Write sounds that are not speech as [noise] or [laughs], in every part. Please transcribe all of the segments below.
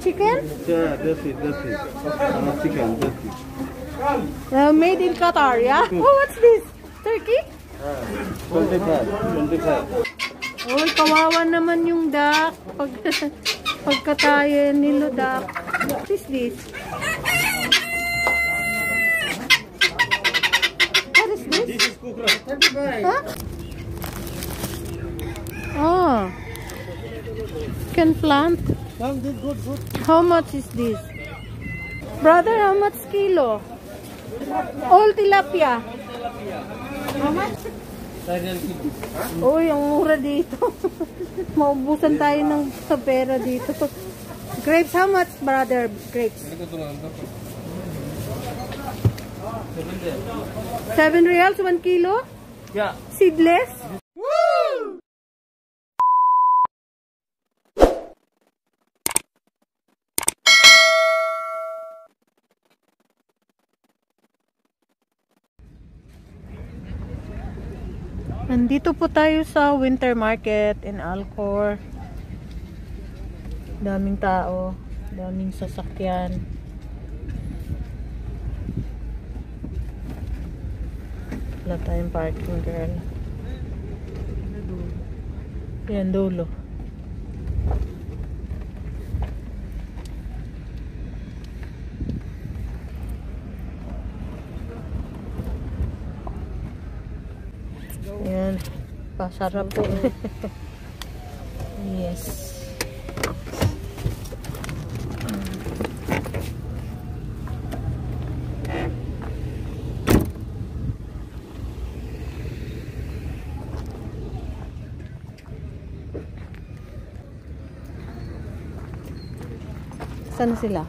Chicken? Yeah, that's it, that's it. Uh, chicken, that's it. Uh, made in Qatar, yeah? Oh, what's this? Turkey? 25, 25. Uy, kawawa naman yung duck. Pag, [laughs] pagkatayan nilo duck. What is this? What is this? This is rice. Huh? Oh. Can plant. Good, good. How much is this? Brother, how much kilo? All tilapia. How much? Uy, ang mura dito. [laughs] Maubusan tayo ng sa pera dito. Grapes, how much, brother? Grapes. Seven reals, one kilo? Yeah. Seedless? Nandito po tayo sa winter market in Alcor. Daming tao, daming sasakyan. Wala tayong parking girl. Yan, dulo. Yan. Pasarap po. yes. Saan sila?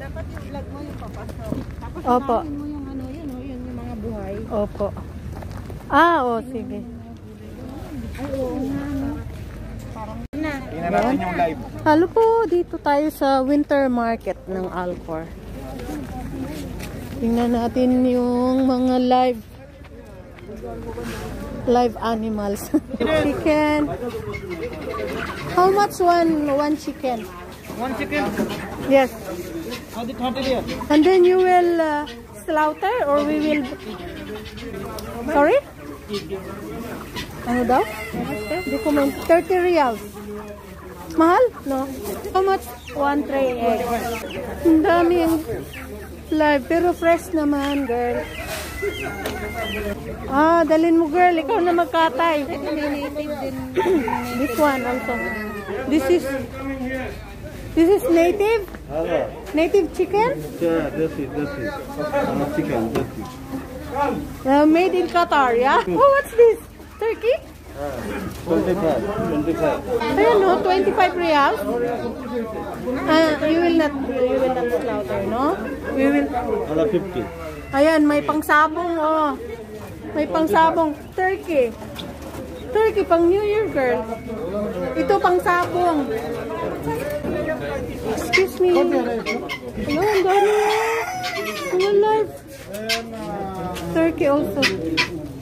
Dapat yung vlog mo yung papasok. Tapos Opo. unahin mo yung ano yun, oh, yun yung mga buhay. Opo. Ah, o, sige. Tingnan natin yung live. Halo po, dito tayo sa winter market ng Alcor. Tingnan natin yung mga live live animals. [laughs] chicken. How much one one chicken? One chicken. Yes. And then you will uh, slaughter or we will Sorry? Ano daw? Man 30 reals. Mahal? No. How much? One tray egg. Ang dami yung live. Pero fresh naman, girl. Ah, dalin mo, girl. Ikaw na magkatay. This one also. This is This is native? Native chicken? Yeah, that's it, that's it. Uh, chicken, that's it. Uh, made in Qatar, yeah? [laughs] Oh, what's this? Turkey? 25, 25. Ayan no, 25 reals. Ah, you will not, you will not slaughter, no? We will, Hello, 50. ayan, may pangsabong, oh. May pangsabong. Turkey. Turkey, pang New Year, girl. Ito, pangsabong. Excuse me. Hello, ang dami. Mga live. Turkey also.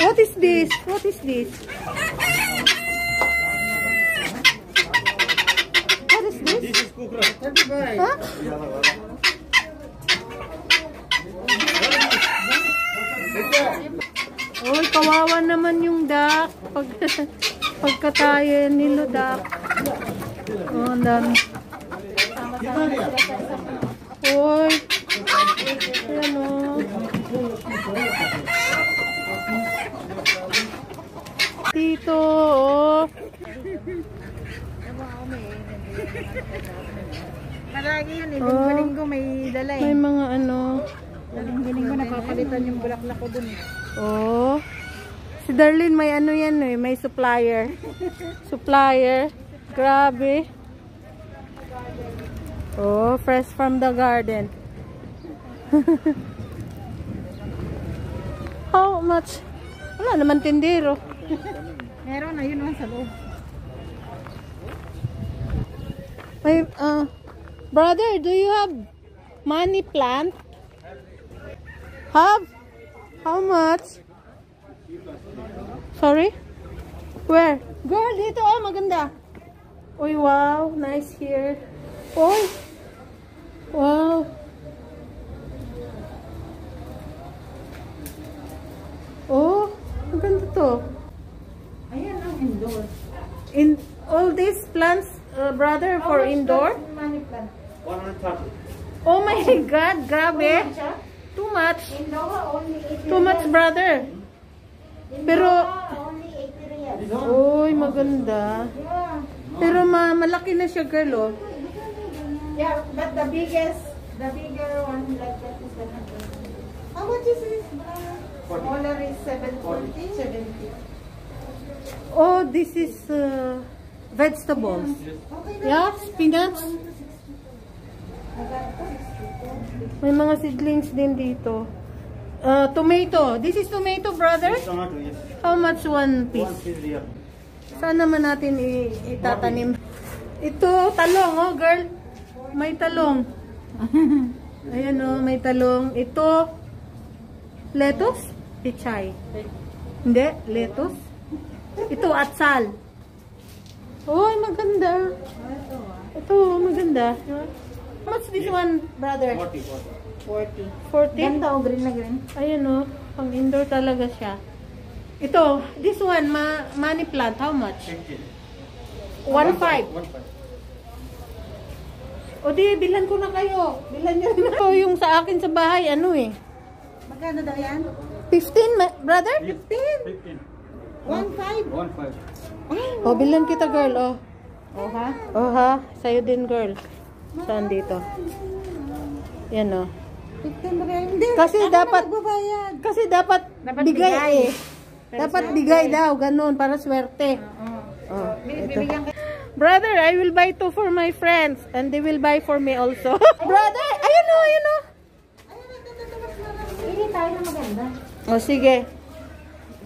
What is this? What is this? What is this? This is rice. Huh? Uy, kawawa naman yung duck. Pag, [laughs] pagkatayan nilo duck. Oh, ang dami. Uy. Ayan o. Dito, oh. Malagi yun eh. Oh. Linggo-linggo may dala May eh. mga ano. Linggo-linggo napapalitan yung bulaklak ko dun. eh. Oh. Si Darlene may ano yan eh, may supplier. supplier. Grabe. Oh, fresh from the garden. [laughs] How much? Wala naman tindero. Meron na yun naman sa loob. May, uh, brother, do you have money plant? Have? How much? Sorry? Where? Girl, dito oh, maganda. Uy, wow. Nice here. Uy. Wow. Oh, ang ganda to. Indoor. In all these plants, uh, brother, for indoor? Money plant. 130. Oh my [laughs] God, grabe. Too much. Indoor only 80 Too much, brother. Pero- only 80 riyals. Uy, maganda. Yeah. Pero ma malaki na siya, girl, oh. Yeah, but the biggest, the bigger one like that is 100. How much is this? Smaller is 740, 70. Oh, this is uh, vegetables. Yeah, spinach. May mga seedlings din dito. Uh, tomato. This is tomato, brother? Tomato, yes. How much one One piece? Saan naman natin itatanim? Ito, talong, oh, girl. May talong. [laughs] Ayan, oh, may talong. Ito, lettuce? Pichay. Hindi, lettuce. Ito, atsal. Uy, maganda. Ito, maganda. How much this one, brother? 40, 40. 40. 40? Ganda o green na green. Ayan o, pang indoor talaga siya. Ito, this one, ma money plant, how much? 15. 1.5. 1.5. O di, bilan ko na kayo. Bilan nyo rin ako. yung sa akin sa bahay, ano eh. Magkano daw yan? 15, ma- brother? 15. 1.5. 1.5. O, bilan kita, girl, oh. Oh ha? Oh ha, sa'yo din, girl. Saan dito? Yan oh. 15 riyal. Hindi. Kasi ako dapat- magbabayad. Kasi dapat, Dapat bigay, bigay. eh. Dapat bigay daw, ganun, para swerte. Oo. Oh, ito. Brother, I will buy two for my friends and they will buy for me also. [laughs] Brother, ayun o, ayun o. Ayun, na lang. Pili tayo na maganda. O sige.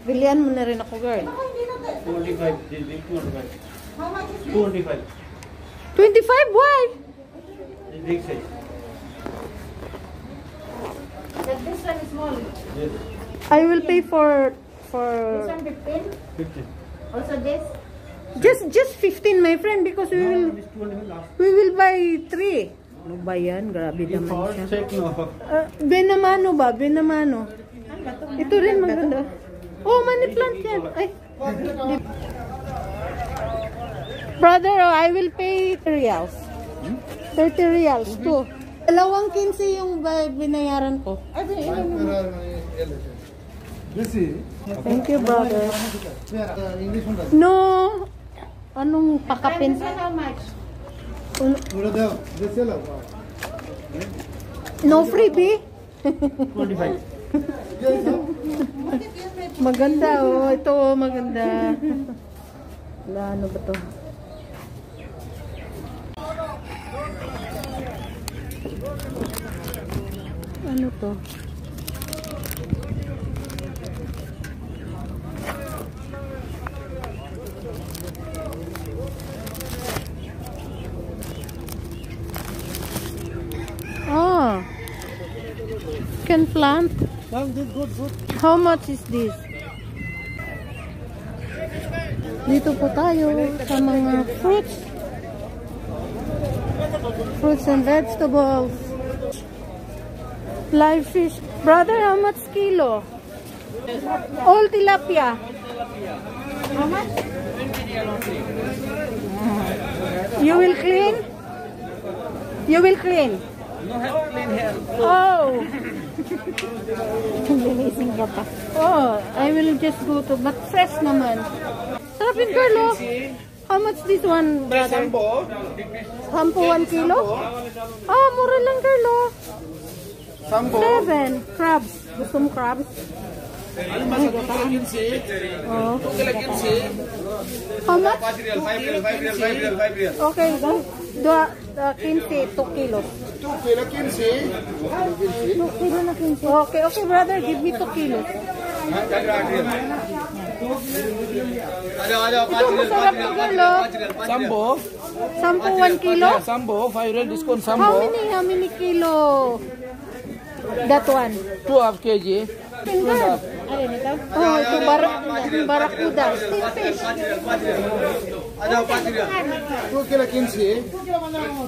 Bilian mo na rin ako, girl. Baka hindi na tayo. 25. This big 25. How much is this? 25. 25? Why? This big size. This one is small. Yes. I will pay for This for one 15. 15. Also this. just just 15 my friend because we will This 25 last. we will buy 3. Ano ba yan? Grabe naman siya. sake, no. Uh, Benamano ba? Benamano. Ano? Ito rin maganda. Oh, money plant yan. Ay. Brother, oh, I will pay 30 reals. 30 reals too. Dalawang 15 yung binayaran ko. Ay, mo? Thank you, brother. uh. No. Anong pakapin? How much? No freebie? 25. [laughs] Maganda oh. Ito oh, maganda. Wala, ano ba to? Ano to? Can plant. How much is this? Dito po tayo sa mga fruits. Fruits and vegetables. Live fish. Brother, how much kilo? All tilapia. How much? You will clean? You will clean? Oh. Linisin ka pa. Oh, I will just go to, but fresh naman. Sarap yun, girl, oh. How much this one, brother? Sampo, one kilo? Oh, mura lang, girl, oh. Sampo. Seven. Crabs. Gusto mo crabs? Oh. How much? Okay, go. Dua, uh, 15, 2 kilos. Two kilo kinsi. 2 kilo na 15. Okay, okay, brother, give me 2 kilos. Ito, masarap to, girl, oh. Sambo, Sampo, 1 kilo? Sambo, 5 real discount How Sambo, many, how many kilo? That one. 2 half kg. Finger. Ayun ito. Oh, ito bar barakuda. Steam fish. Two kilo quince.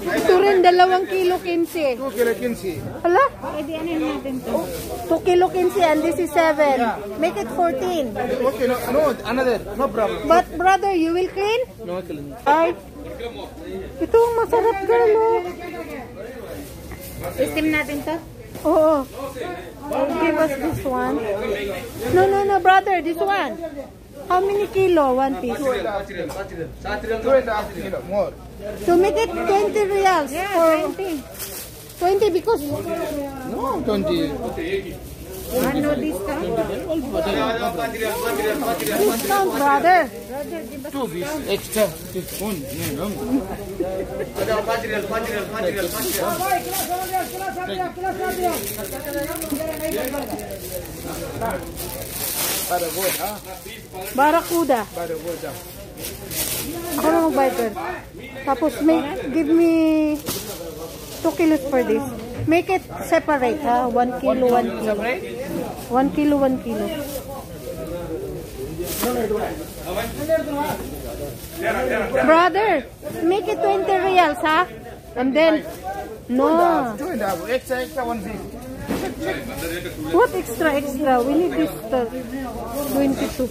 Ito rin, dalawang kilo 15. Two kilo quince. Hala? Pwede ano natin to? 2 kilo 15 and this is 7. Make it 14. Okay, no, no, another, no problem. But brother, you will clean? No killing. Ay. Ito ang masarap girl, oh. System natin to? Oo. Give us this one. No, no, no, brother, this one. How many kilo? One piece. Two and a half kilo more. So make it 20 reals. Yeah, for 20. 20 because No, twenty. Ano discount? discount, brother. Two piece extra. One, no, no. Para good, ha? Barracuda. Para good, ha? Ako na magbayad girl. Tapos make, give me 2 kilos for this. Make it separate ha. 1 kilo, 1 kilo. One kilo one kilo. Brother make it twenty riyals हा and then no What extra extra? We need this uh, 22.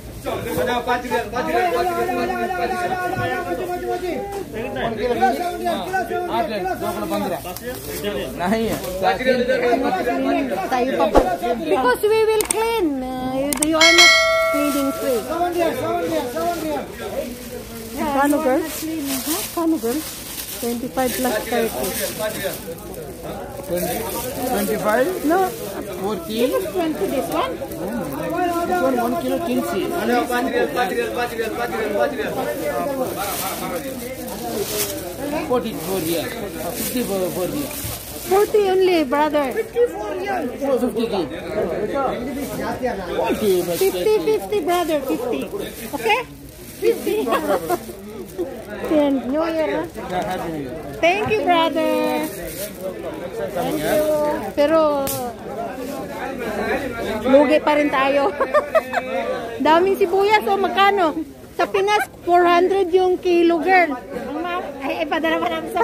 Because we will clean. Uh, you are not cleaning free. Someone there, someone there, someone there. Yeah, Kanu girl. Kanu girl. Twenty five plus का twenty five no forty twenty this one this one one kilo Kinsey forty four year fifty four year Forty only, brother. Fifty-four years. Fifty. Fifty, fifty, brother, fifty. Okay? Fifty. Yan, New Year, ha? Thank you, brother. Thank you. Pero, lugi pa rin tayo. [laughs] Daming sibuyas, oh, magkano? Sa Pinas, 400 yung kilo, girl. Ay, ipadala pa namin sa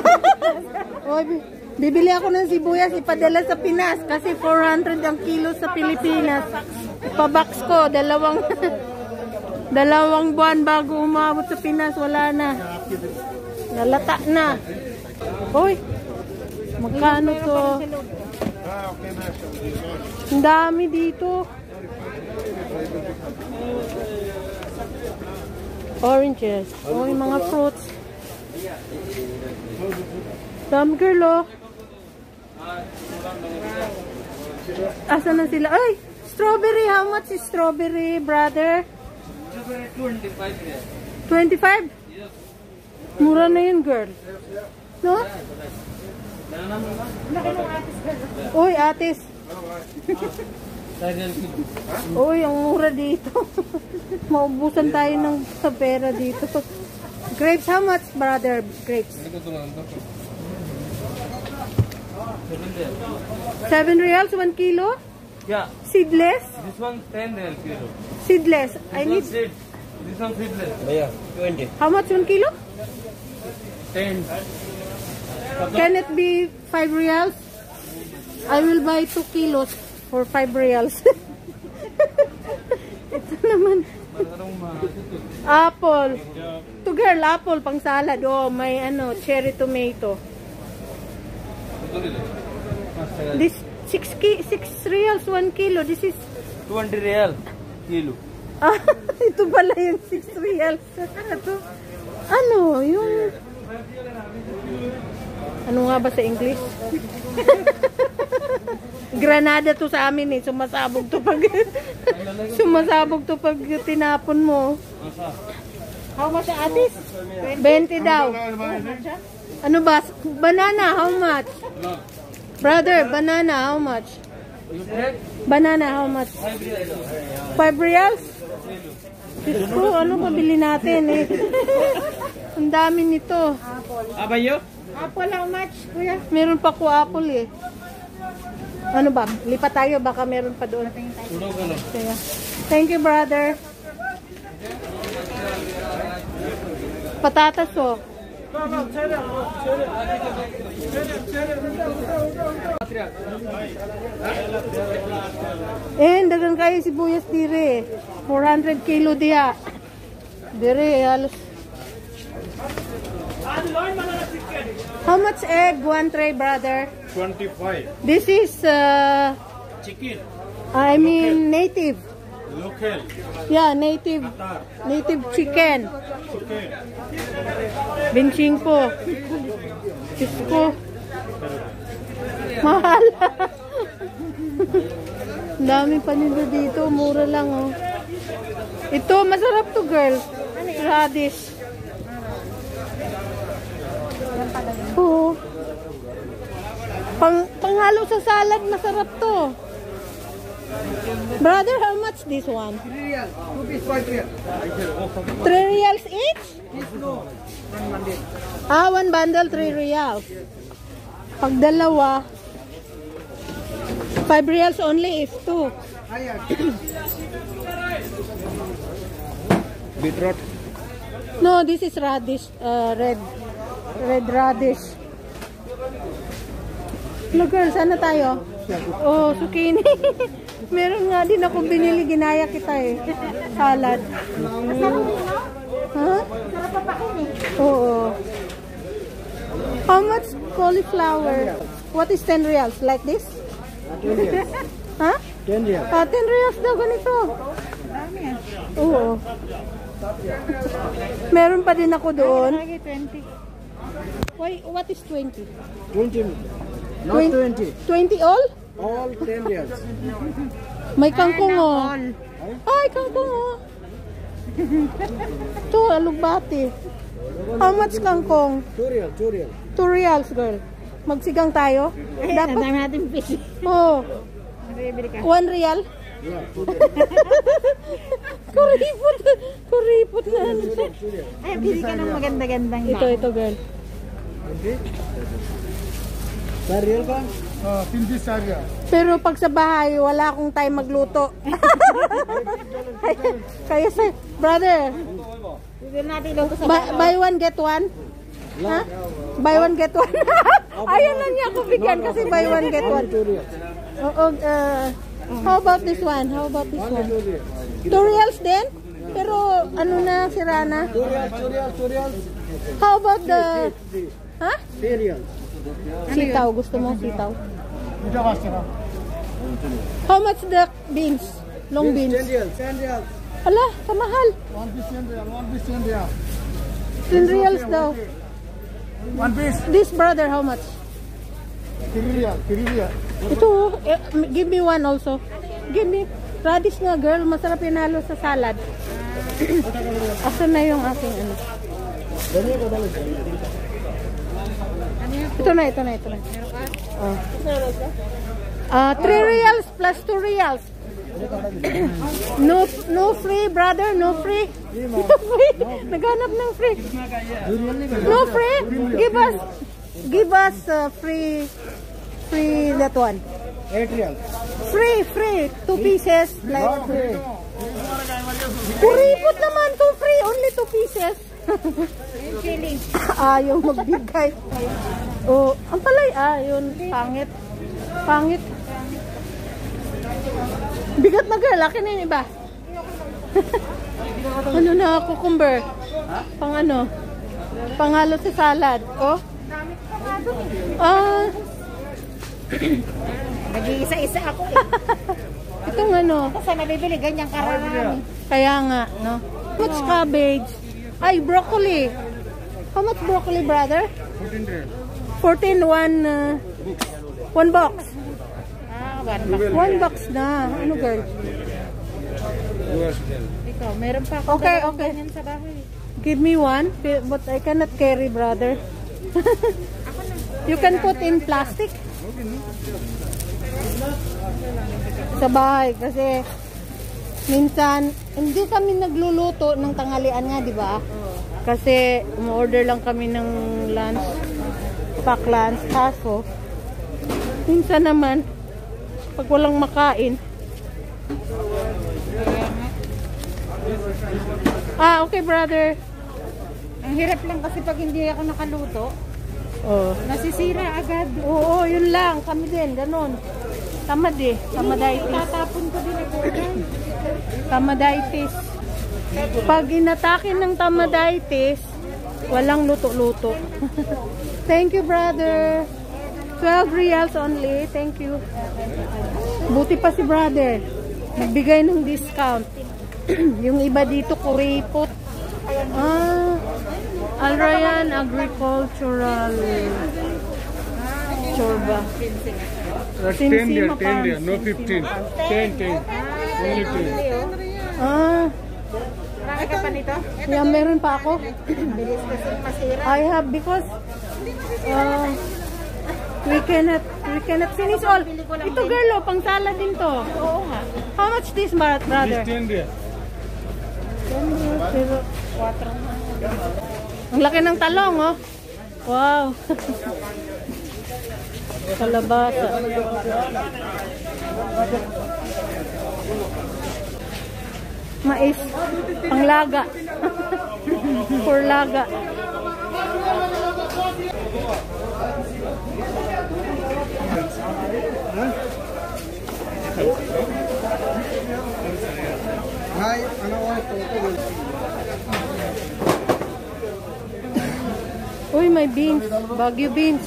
[laughs] bi- bibili ako ng sibuyas, ipadala sa Pinas kasi 400 ang kilo sa Pilipinas. Pabox ko, dalawang [laughs] dalawang buwan bago umabot sa Pinas, wala na. Nalata na. Hoy, magkano to? Ang dami dito. Oranges. Yung mga fruits. Dam girl, oh. Asa na sila? Ay! Strawberry! How much is strawberry, brother? 25? Mura na yun, girl. No? Uy, atis. [laughs] Uy, ang mura dito. [laughs] Maubusan tayo ng sa pera dito. Grapes, how much, brother? Grapes. 7 reals, 1 kilo? Yeah, Seedless? this one 10 real kilo. Seedless. I This one need... seed. This one seedless. How much, 1 kilo? 10. Can it be 5 reals? I will buy 2 kilos for 5 reals. [laughs] Ito naman. Apple. To girl, apple pang salad. Oh, may ano, cherry tomato. This 6 ki 6 reals 1 kilo. This is 20 real kilo. Ah, [laughs] ito pala yung 6 reals. Ano to? Ano, yung... Ano nga ba sa English? [laughs] Granada to sa amin eh. Sumasabog to pag... [laughs] sumasabog to pag tinapon mo. How much atis? 20 daw. Ano ba? Banana, how much? Brother, banana, how much? Banana, how much? 5 reals? Diyos ko, ano pabili natin eh? [laughs] Ang dami nito. Abayo? Apple, how much, kuya? Meron pa ko apple eh. Ano ba? Lipat tayo, baka meron pa doon. Kaya. Thank you, brother. Patatas oh. Eh, dagang kayo sibuyas dire. 400 kilo diya. Dire, halos. How much egg? One tray, brother. 25. This is, uh, Chicken. I mean, native. Local. Yeah, native. Native chicken. Benching ko. Diyos ko. Mahal. Dami pa nila dito. Mura lang, oh. Ito, masarap to, girl. Radish. Oo. Pang, panghalo sa salad, masarap to. Brother, how much this one? Three reals each? Ah, one bundle, three reals. Pag dalawa, five reals only is two. Beetroot. No, this is radish, uh, red, red radish. Hello girl, saan na tayo? Oh, zucchini. [laughs] Meron nga din ako binili, ginaya kita eh. Salad. Ha? Oo. How much cauliflower? What is 10 reals? Like this? ha? 10 real. Ah, 10 reals daw ganito. Oo. Meron pa din ako doon. Why, what is 20? 20. Not 20. 20 all? All 10 reals. May kangkong oh. Ay, kangkong oh. Ito, alugbati. How much kangkong? 2 real, 2 real. 2 reals, girl. Magsigang tayo? [laughs] Dapat. natin fish. Oh. Bibili ka. 1 real? Yeah, 2 [laughs] Kuripot. Kuripot na. Ay, bili ka ng maganda-gandang Ito, ito, girl. Sir, real ka? Uh, Saria. Pero pag sa bahay, wala akong time magluto. [laughs] Kaya sa, brother, sa buy, buy one, get one? Ha? Buy one, get one? [laughs] Ayaw na niya ako bigyan kasi buy one, get one. 2 real. Oo, uh, how about this one? How about this one? 2 real. Two reals din? Pero ano na, sira na? 2 real, 2 real, 2 real. How about the... Ha? 3 real. Sitaw. Gusto mo sitaw? How much the beans? Long 10 beans? real, 10 real. Ala, kamahal. One piece 10 real, one piece 10 real. 10 reals daw. One piece, This brother, how much? 3 real, 3 real. Ito, eh, give me one also. Give me. Radish nga, girl. Masarap yung halo sa salad. [clears throat] Asa na yung aking ano? Ito na, ito na, ito na. Oh. Ah, 3 reals plus 2 reals. [clears throat] no no free, brother. No free. [laughs] No free. Naghanap ng free. No free. Give us give us uh, free free that one. 8 real. Free, free. Two pieces. Like free. Kuripot naman. Two free. Only two pieces. [laughs] Ayaw magbigay. Oh, ang palay. Ah, yun. Pangit. Pangit. Bigat na girl. Akin na yun iba. [laughs] ano na, cucumber. Pang ano? Panghalo sa salad. Oh. Ah, [coughs] Nag-iisa-isa ako. [laughs] itong ano. Kasi nabibili ganyang kararami. Kaya nga, no? How much cabbage? Ay, broccoli. How much broccoli, brother? 14 real. 14, one, uh, one box. Ah, one box. One box na. Ano, girl? Ikaw, meron pa ako. Okay, okay. ganyan sa bahay. Give me one, but I cannot carry, brother. [laughs] you can put in plastic. Sa bahay, kasi minsan, hindi kami nagluluto ng tanghalian nga, di ba? Kasi umorder lang kami ng lunch, pack lunch, kaso, minsan naman, pag walang makain, Ah, okay, brother. Ang hirap lang kasi pag hindi ako nakaluto, Oh. nasisira agad. Oo, yun lang. Kami din, ganun. Tamad eh. Tamaditis. Tatapon ko din ako. Tamaditis. Pag inatakin ng tamaditis, walang luto-luto. [laughs] Thank you, brother. 12 reals only. Thank you. Buti pa si brother. Nagbigay ng discount. [clears throat] yung iba dito, kuripot. Ah, Alrayan Agricultural Chorba. That's 10 Sinsima real, 10 Farm, real, no 15. 10, 10. Only 10. Ah, Marami ka pa nito? yeah, meron pa ako. I have because uh, we cannot we cannot finish all. Ito girl, oh, pang salad din to. Oo nga. How much this, bro- brother? This 10 real. Pero, ang laki ng talong, oh. Wow. [laughs] Kalabasa. Mais. Panglaga. [laughs] For laga. Hi, ano ko ito? Uy, may beans. Baguio beans.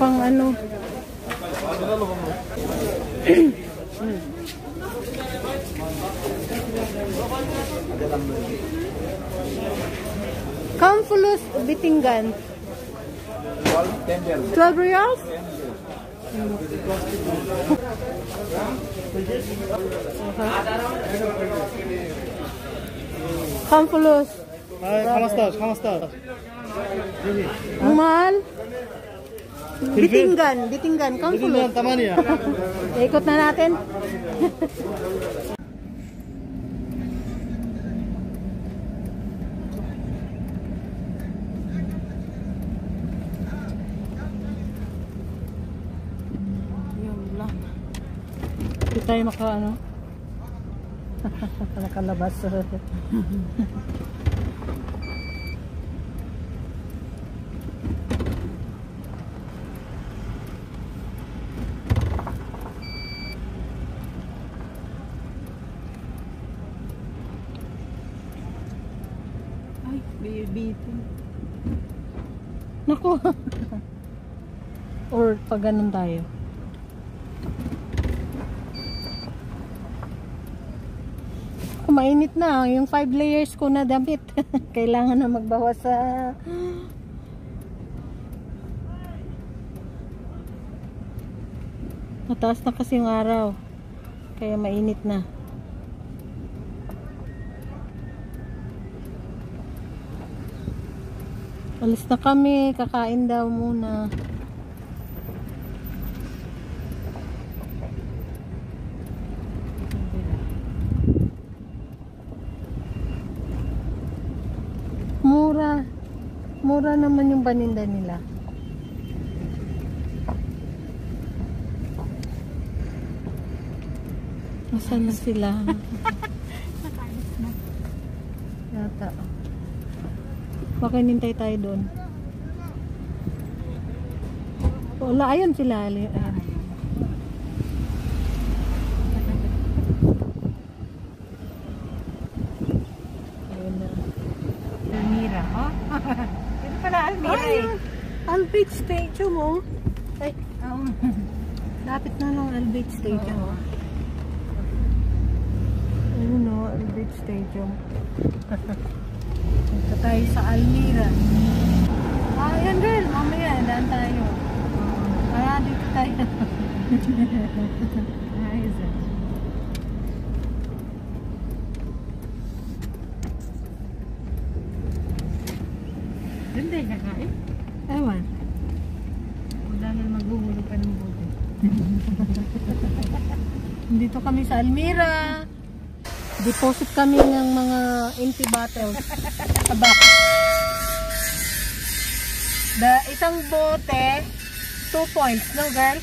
Pang ano. Kamfulus Bitingan. 12 reals? Kamfulus. Hi, kamusta? Kamusta? Ang mahal? Bitinggan, bitinggan, kamfulus. Taman ya? Ikot na natin. [laughs] Yun lang. Hindi tayo maka ano. [laughs] Nakalabas. Ay, bibitin. Nako. Or pag ganun tayo. Oh, mainit na. Yung five layers ko na damit. [laughs] Kailangan na magbawas sa... Mataas na kasi yung araw. Kaya mainit na. Alis na kami. Kakain daw muna. Mura. Mura naman yung paninda nila. Nasaan na sila? Yata. Baka nintay tayo doon. Wala, ayun sila. Ayun na. Almira, oh. Ito pala Almira eh. Ayun! Albert Stadium, oh. Ay, Oo. [laughs] lapit na ng Albert Stadium. oh. Ayun, oh, Albert Stadium. Punta tayo sa Almira. Ah, yan girl, mamaya, daan tayo. Ah, dito tayo. [laughs] Ayos ah. Ganda yung. Ewan. O dahil maghuhulog pa ng buti. Dito kami sa Almira. Deposit kami ng mga empty bottles sa back. The isang bote, 2 points, no girl?